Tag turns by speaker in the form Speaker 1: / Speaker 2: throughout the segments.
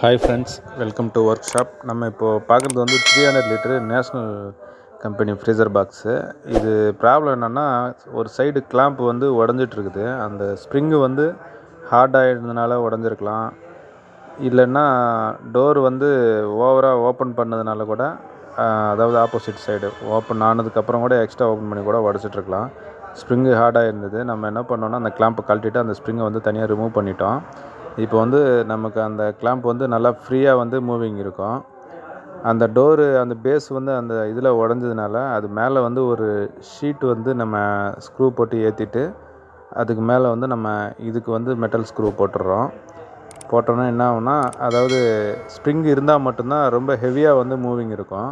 Speaker 1: Hi friends welcome to workshop நம்ம இப்போது பார்க்குறது வந்து three hundred litre national company freezer box இது ப்ராப்ளம் என்னென்னா ஒரு சைடு கிளாம்ப் வந்து உடஞ்சிட்டு இருக்குது அந்த ஸ்ப்ரிங்கு வந்து ஹார்ட் இருந்ததுனால உடஞ்சிருக்கலாம். இல்லைன்னா டோர் வந்து ஓவராக ஓப்பன் பண்ணதுனால கூட அதாவது ஆப்போசிட் சைடு ஓப்பன் ஆனதுக்கப்புறம் கூட எக்ஸ்ட்ரா ஓப்பன் பண்ணி கூட உடச்சிட்ருக்கலாம் ஸ்ப்ரிங்கு ஹார்டாக இருந்தது நம்ம என்ன பண்ணோன்னா அந்த கிளாம்பை கழட்டிட்டு அந்த ஸ்ப்ரிங்கை வந்து தனியாக ரிமூவ் பண்ணிட்டோம். இப்போ வந்து நமக்கு அந்த கிளாம்ப் வந்து நல்லா ஃப்ரீயாக வந்து மூவிங் இருக்கும். அந்த டோரு அந்த பேஸ் வந்து அந்த இதில் உடஞ்சதுனால அது மேலே வந்து ஒரு ஷீட் வந்து நம்ம ஸ்க்ரூ போட்டு ஏற்றிட்டு அதுக்கு மேலே வந்து நம்ம இதுக்கு வந்து மெட்டல் ஸ்க்ரூ போட்டுடுறோம் போட்டோன்னா என்ன ஆகும்னா அதாவது ஸ்ப்ரிங் இருந்தால் மட்டும்தான் ரொம்ப ஹெவியாக வந்து மூவிங் இருக்கும்.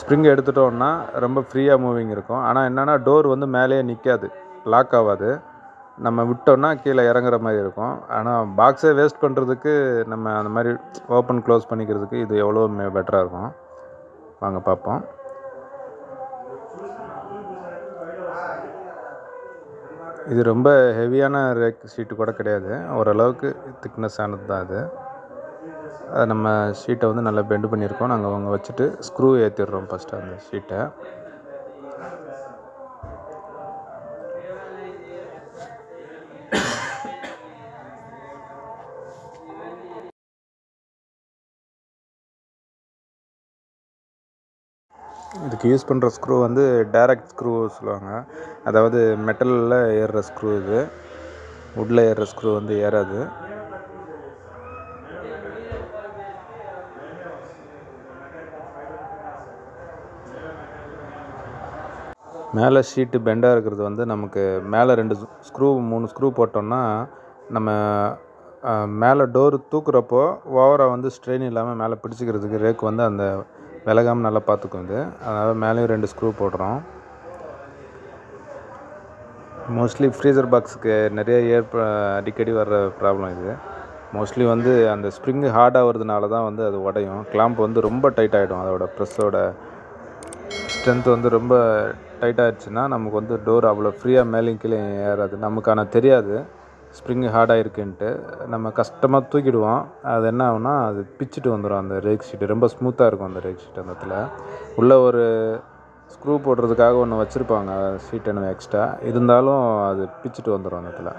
Speaker 1: ஸ்ப்ரிங் எடுத்துட்டோம்னா ரொம்ப ஃப்ரீயாக மூவிங் இருக்கும். ஆனால் என்னென்னா டோர் வந்து மேலேயே நிற்காது லாக் ஆகாது. நம்ம விட்டோன்னா கீழே இறங்குற மாதிரி இருக்கும். ஆனால் பாக்ஸை வேஸ்ட் பண்ணுறதுக்கு நம்ம அந்த மாதிரி ஓப்பன் க்ளோஸ் பண்ணிக்கிறதுக்கு இது எவ்வளோ பெட்டராக இருக்கும். வாங்க பார்ப்போம். இது ரொம்ப ஹெவியான ரேக் ஷீட்டு கூட கிடையாது. ஓரளவுக்கு திக்னஸ் ஆனது தான் அது. அது நம்ம ஷீட்டை வந்து நல்லா பெண்டு பண்ணியிருக்கோம். நாங்கள் அவங்க வச்சுட்டு ஸ்க்ரூ ஏற்றிடுறோம் ஃபஸ்ட்டு அந்த ஷீட்டை இதுக்கு யூஸ் பண்ணுற ஸ்க்ரூ வந்து டேரக்ட் ஸ்க்ரூ சொல்லுவாங்க. அதாவது மெட்டலில் ஏறுற ஸ்க்ரூ இது. உட்டில் ஏறுற ஸ்க்ரூ வந்து ஏறாது. மேலே ஷீட்டு பெண்டாக இருக்கிறது வந்து நமக்கு மேலே ரெண்டு ஸ்க்ரூ மூணு ஸ்க்ரூ போட்டோம்னா நம்ம மேலே டோர் தூக்குறப்போ ஓவராக வந்து ஸ்ட்ரெயின் இல்லாமல் மேலே பிடிச்சிக்கிறதுக்கு ரேக் வந்து அந்த விலகாமல் நல்லா பார்த்துக்கும் இது. அதனால் மேலேயும் ரெண்டு ஸ்க்ரூ போடுறோம். மோஸ்ட்லி ஃப்ரீசர் பாக்ஸுக்கு நிறைய ஏர் அடிக்கடி வர்ற ப்ராப்ளம் இது. மோஸ்ட்லி வந்து அந்த ஸ்ப்ரிங்கு ஹார்ட் ஆகிறதுனால தான் வந்து அது உடையும். கிளாம்ப் வந்து ரொம்ப டைட் ஆகிடும் அதோட ப்ரெஸ்ஸோட ஸ்ட்ரென்த் வந்து ரொம்ப டைட் ஆகிடுச்சுன்னா நமக்கு வந்து டோர் அவ்வளோ ஃப்ரீயாக மேலேயும் கீழே ஏறாது. நமக்கான தெரியாது. ஸ்ப்ரிங் ஹார்டாக இருக்குன்ட்டு நம்ம கஷ்டமாக தூக்கிடுவோம். அது என்ன ஆகுனா அது பிச்சுட்டு வந்துடும் அந்த ரேக் ஷீட்டு ரொம்ப ஸ்மூத்தாக இருக்கும் அந்த ரேக் ஷீட் அந்த இடத்துல. உள்ளே ஒரு ஸ்க்ரூ போடுறதுக்காக ஒன்று வச்சுருப்பாங்க ஷீட் என்ன எக்ஸ்ட்ரா இருந்தாலும் அது பிச்சுட்டு வந்துடும் அந்த இடத்துல.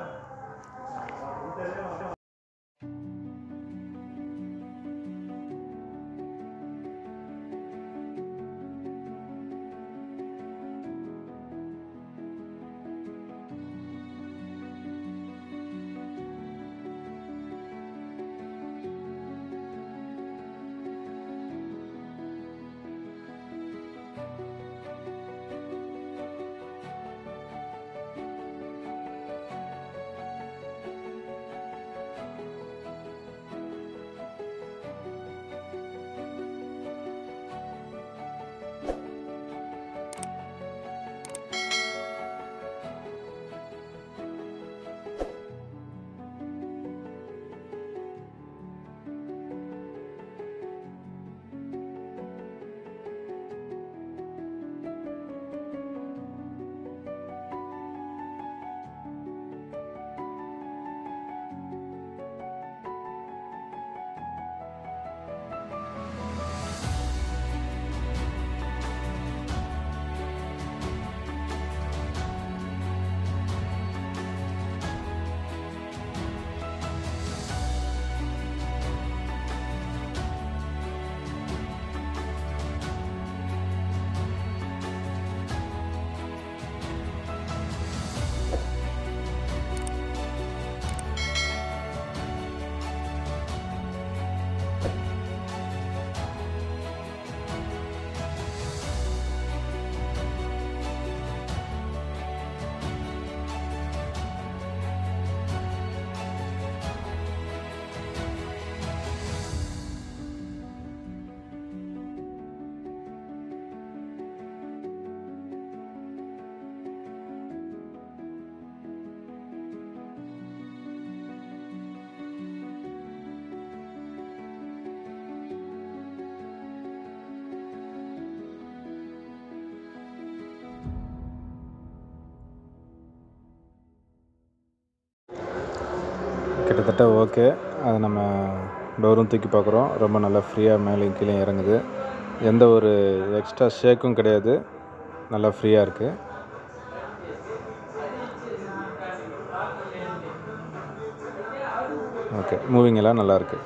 Speaker 1: கிட்டத்தட்ட ஓகே. அதை நம்ம டோரும் தூக்கி பார்க்குறோம். ரொம்ப நல்லா ஃப்ரீயாக மேலே கீழே இறங்குது. எந்த ஒரு எக்ஸ்ட்ரா ஷேக்கும் கிடையாது. நல்லா ஃப்ரீயாக இருக்குது ஓகே. மூவிங் எல்லாம் நல்லாயிருக்கு